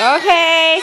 Okay.